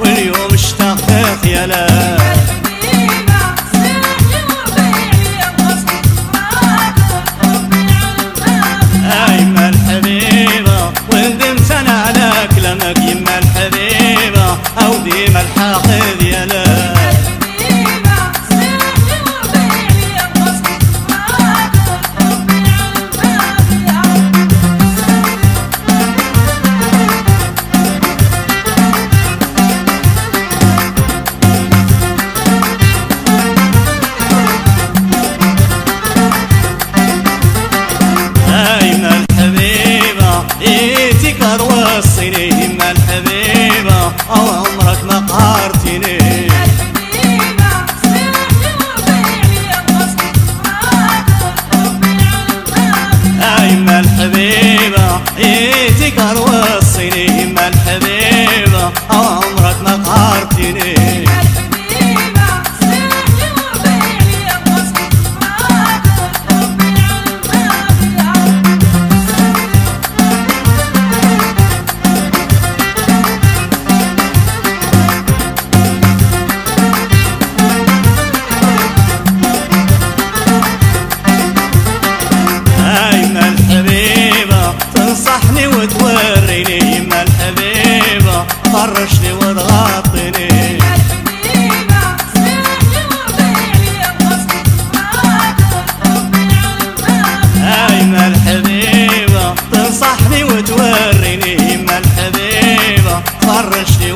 واليوم اشتقت يا لا إيتي وصيني يما الحبيبة أو عمرك ما قهرتني فرشني وتغطني أيما الحبيبة تنصحني وتوريني الحبيبة فرشني